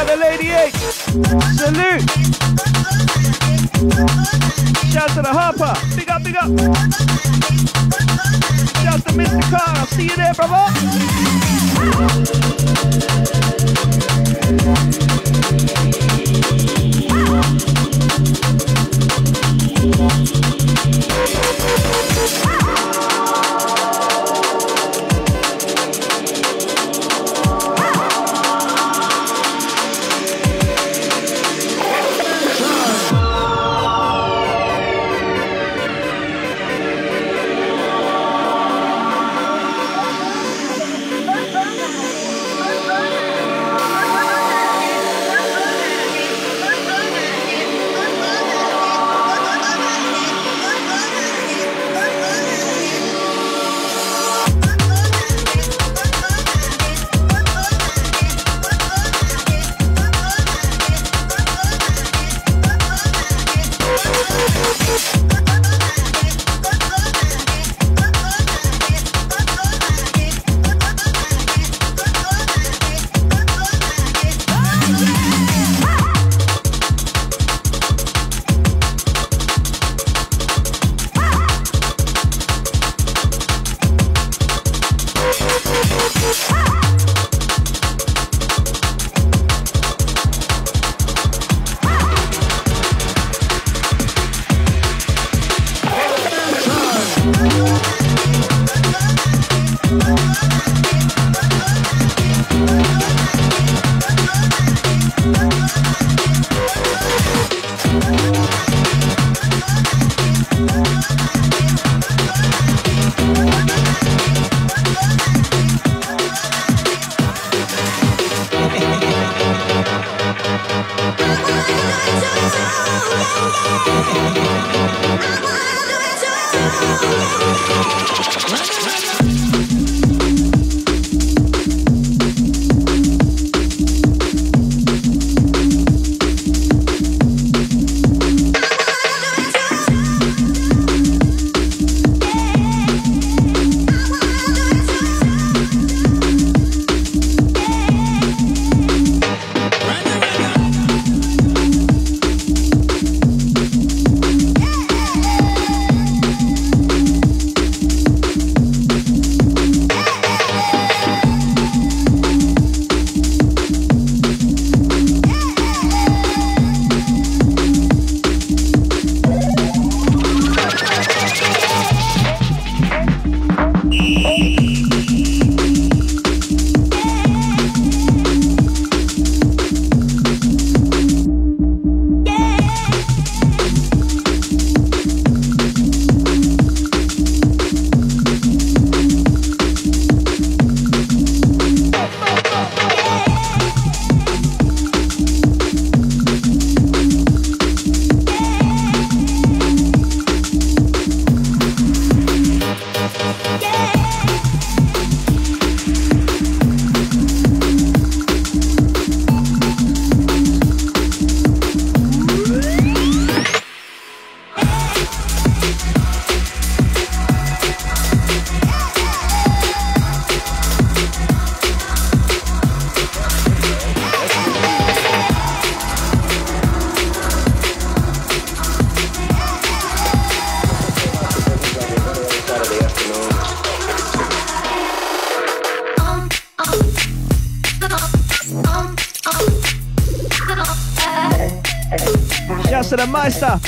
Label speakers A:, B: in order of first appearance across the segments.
A: got the Lady H. Salute. Shout to the Harper. Big up, big up. Shout to Mr. I'll see you there, brother. Woo!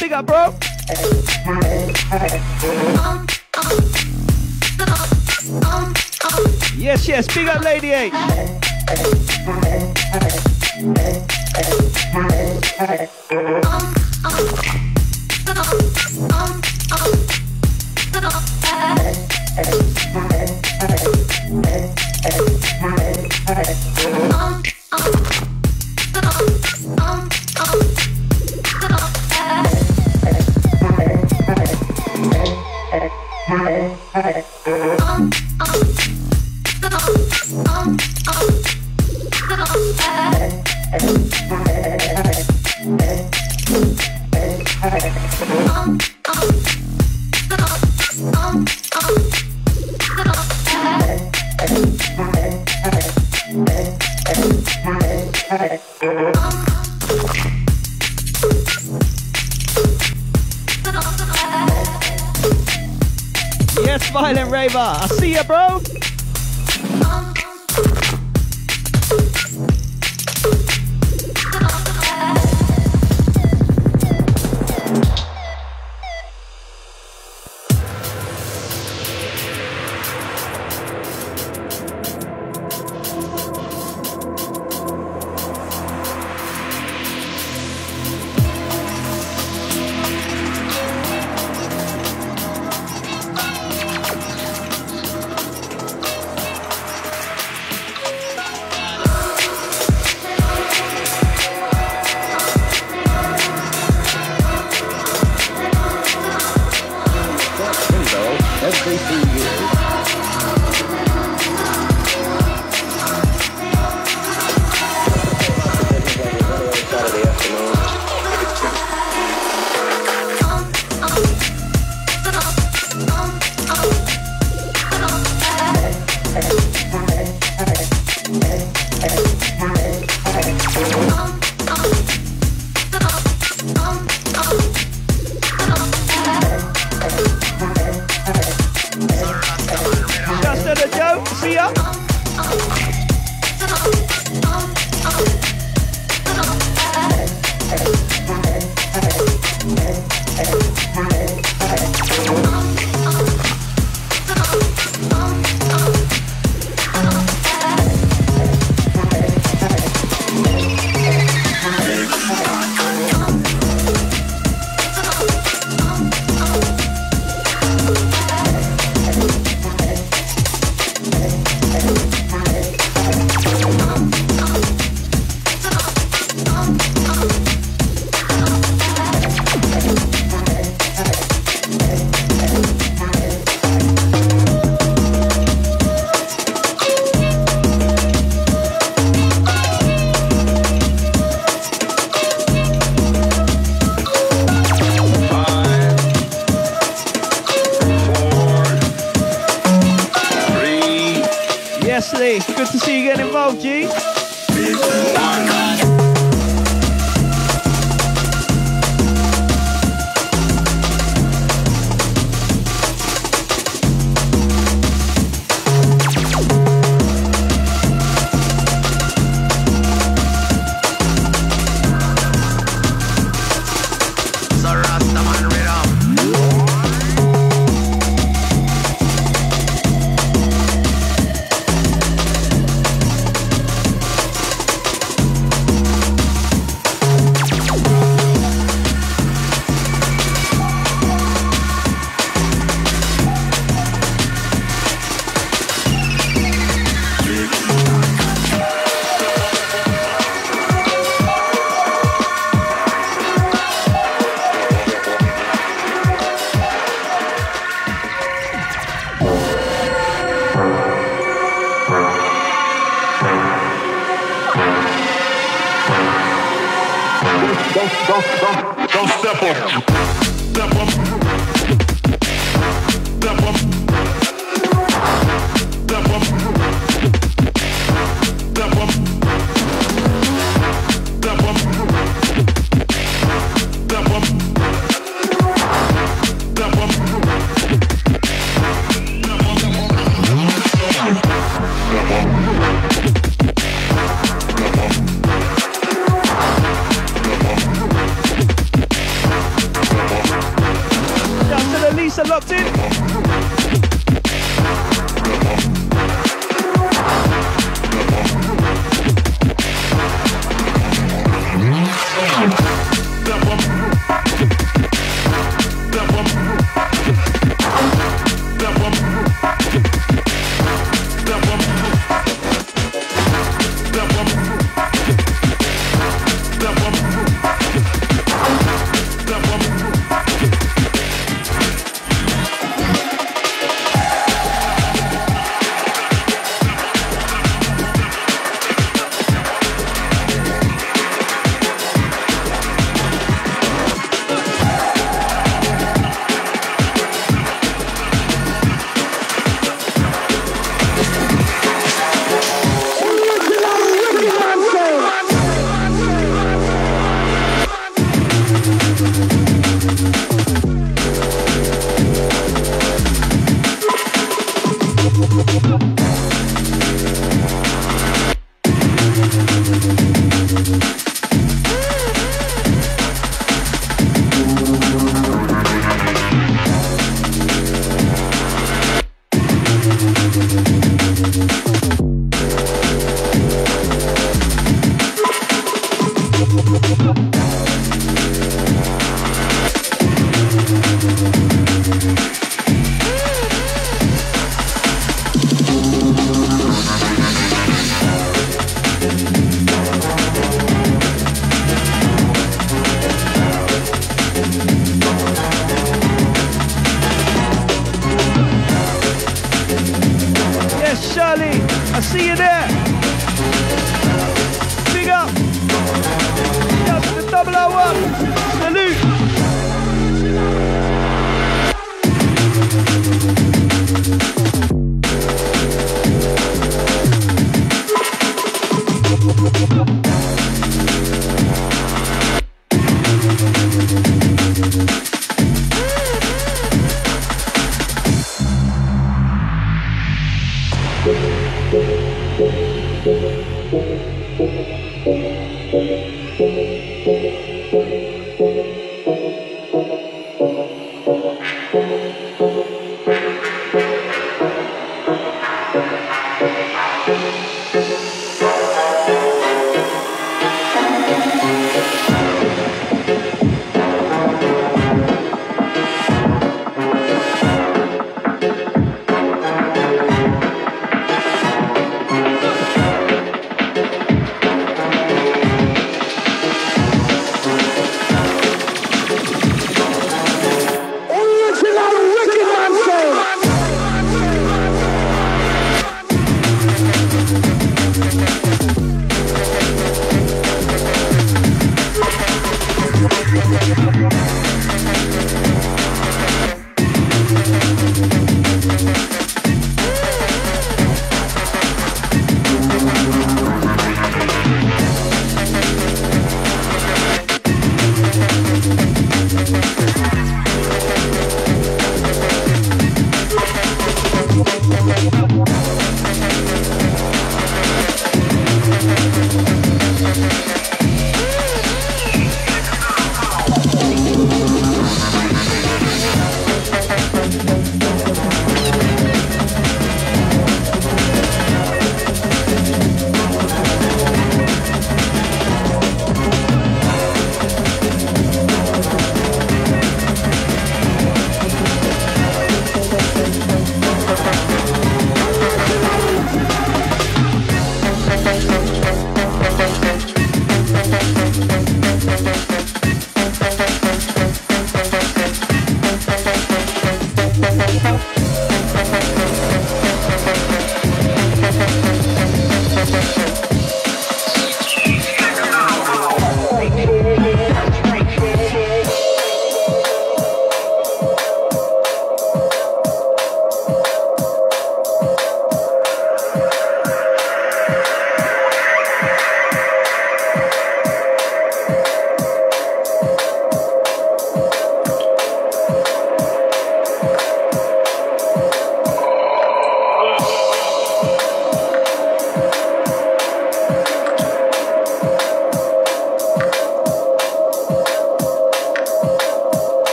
A: Big up, bro. Yes, yes. Big up, Lady 8.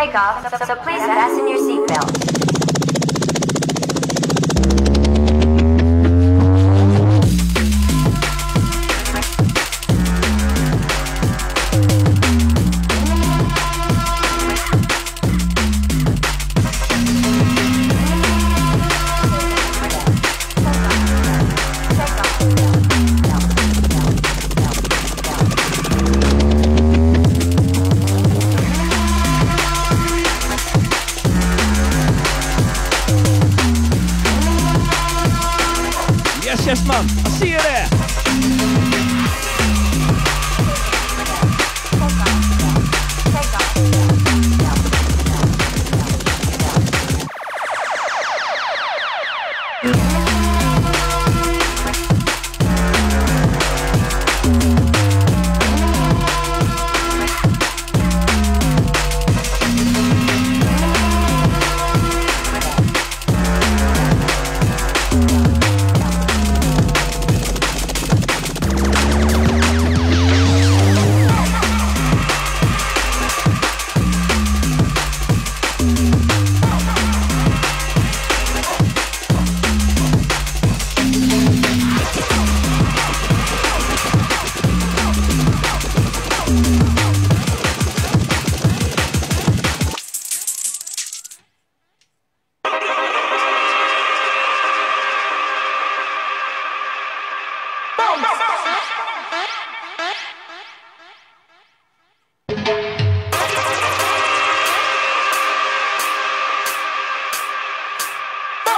B: takeoff, so, so please fasten your seatbelt.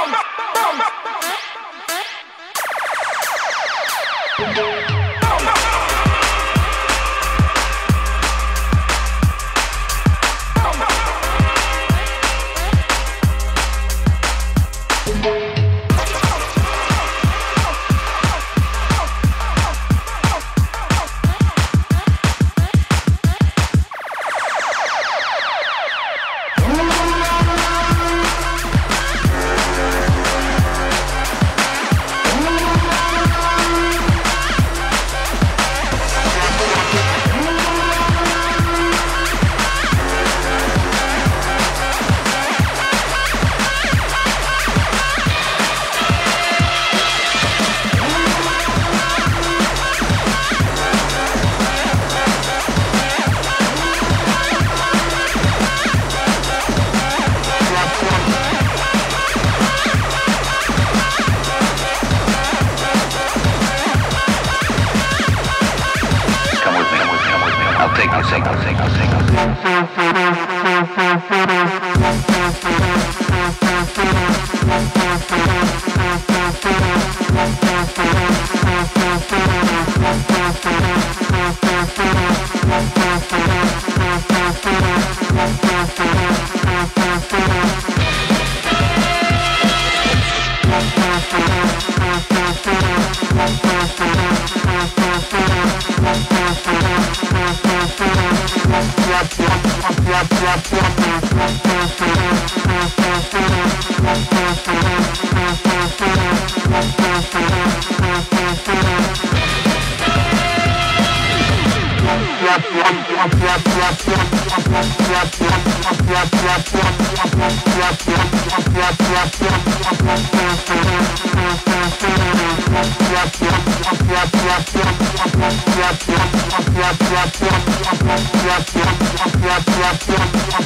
C: Boom!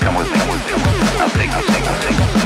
C: Come with me, come with me. I'll take you, take you, take
A: you.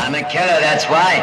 C: I'm a killer, that's why.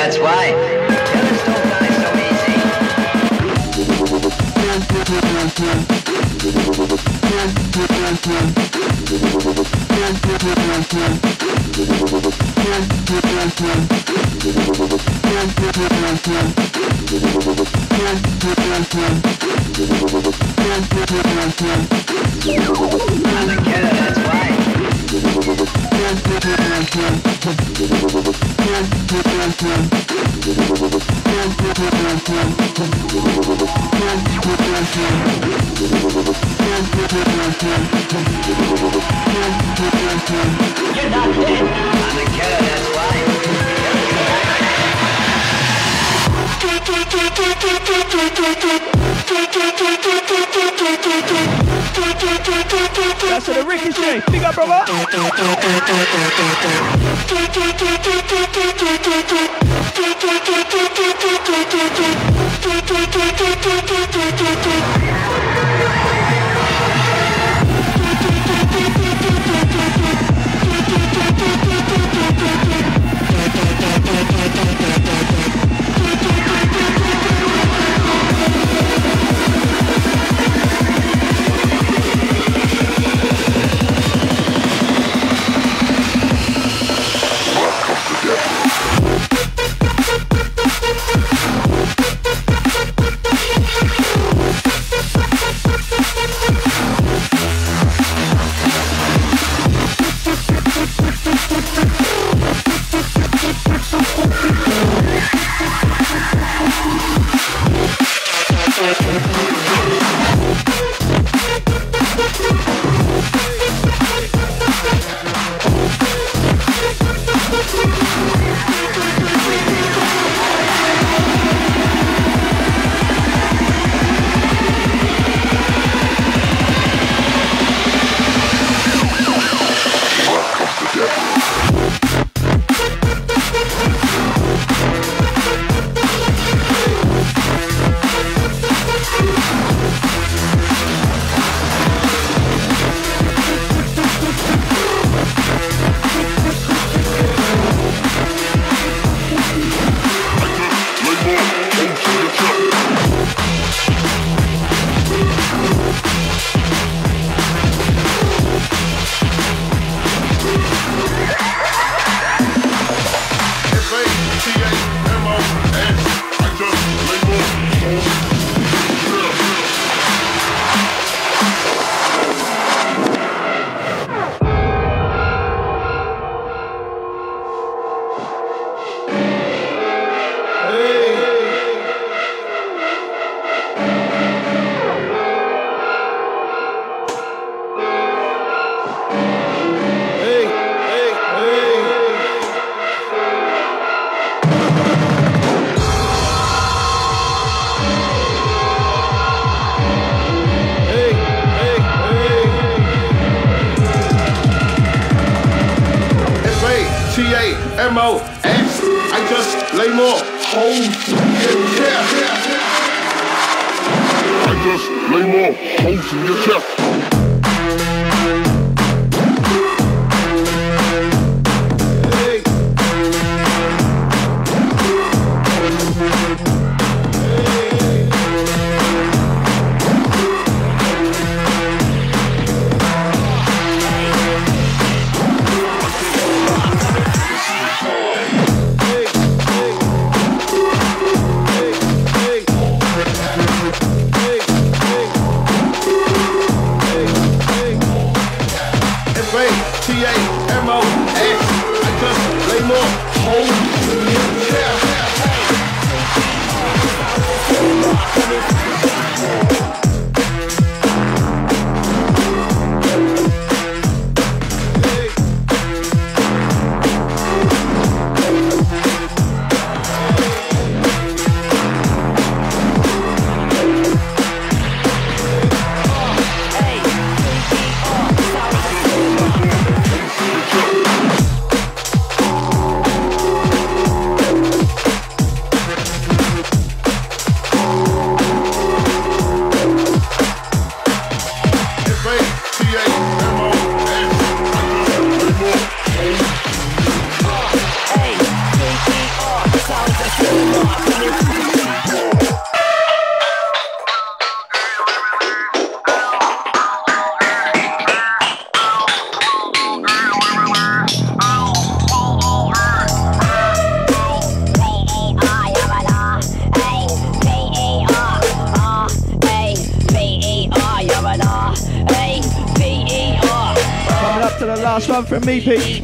C: that's why. Don't die so easy. I'm a
D: killer, that's why. You're not dead. I'm a killer, that's why. That's a
A: ricochet. Big up,
E: brother. Yeah. From me, Pete.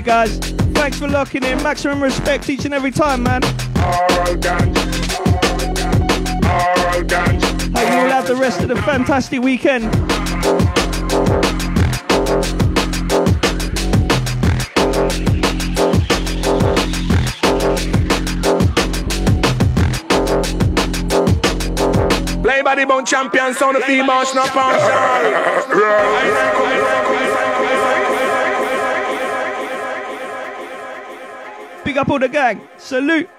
A: One from me, guys. Thanks for locking in. Maximum respect each and every time, man.
E: All ganja, all ganja.
A: Hope you all have the rest of the fantastic weekend.
E: Play by the bone champion, sound of female snap
A: Big up all the gang. Salute.